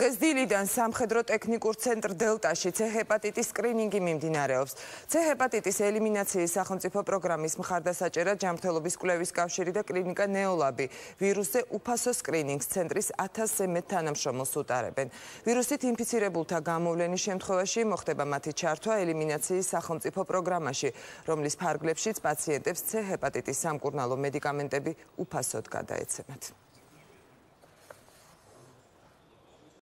დღეს დილიდან სამხედრო ტექნიკურ ცენტრ დელტაში C ჰეპატიტის სკრინინგი მიმდინარეობს. C ჰეპატიტის ელიმინაციის სახელმწიფო პროგრამის მხარდასაჭერად ჯანმრთელობის კვლევის კავშირი და კლინიკა ნეოლაბი ვირუსზე უფასო სკრინინგს ცენტრის 1000-ზე მეტ თანამშრომელს უტარებენ. ვირუსით ინფიცირებულთა გამოვლენის შემთხვევაში მოხდება მათი ჩართვა ელიმინაციის სახელმწიფო პროგრამაში, რომლის ფარგლებშიც პაციენტებს C ჰეპატიტის სამკურნალო მედიკამენტები უფასოდ გადაეცემათ.